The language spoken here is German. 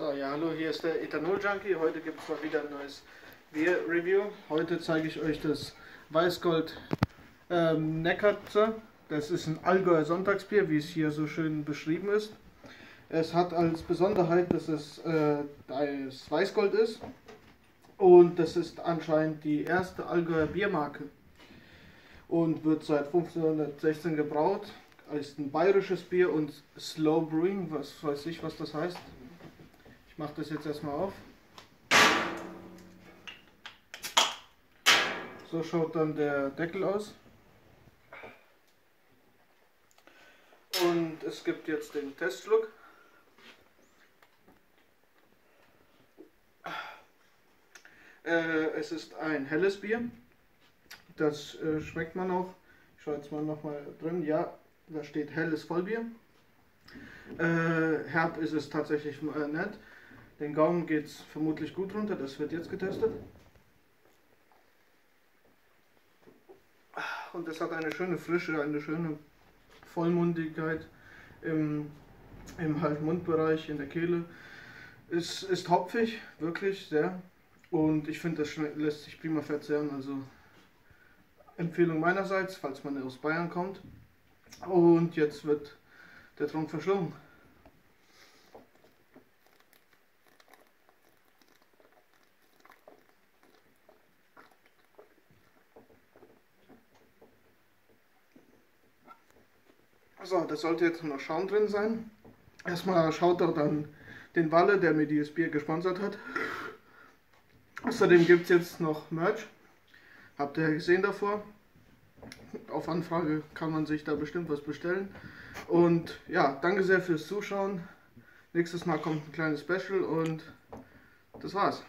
So, ja, hallo, hier ist der Ethanol Junkie. Heute gibt es mal wieder ein neues Bier-Review. Heute zeige ich euch das Weißgold ähm, Neckarzer. Das ist ein Allgäuer Sonntagsbier, wie es hier so schön beschrieben ist. Es hat als Besonderheit, dass es äh, das Weißgold ist. Und das ist anscheinend die erste Allgäuer Biermarke. Und wird seit 1516 gebraut. Ist ein bayerisches Bier und Slow Brewing, was weiß ich, was das heißt mache das jetzt erstmal auf. So schaut dann der Deckel aus. Und es gibt jetzt den Testschluck. Äh, es ist ein helles Bier. Das äh, schmeckt man auch. Ich schaue jetzt mal nochmal drin. Ja, da steht helles Vollbier. Äh, herb ist es tatsächlich äh, nicht. Den Gaumen geht es vermutlich gut runter, das wird jetzt getestet. Und es hat eine schöne Frische, eine schöne Vollmundigkeit im, im halt Mundbereich, in der Kehle. Es ist hopfig, wirklich sehr. Und ich finde, das lässt sich prima verzehren. Also Empfehlung meinerseits, falls man aus Bayern kommt. Und jetzt wird der Trunk verschlungen. So, das sollte jetzt noch Schaum drin sein. Erstmal schaut er dann den Walle, der mir dieses Bier gesponsert hat. Außerdem gibt es jetzt noch Merch. Habt ihr gesehen davor. Auf Anfrage kann man sich da bestimmt was bestellen. Und ja, danke sehr fürs Zuschauen. Nächstes Mal kommt ein kleines Special und das war's.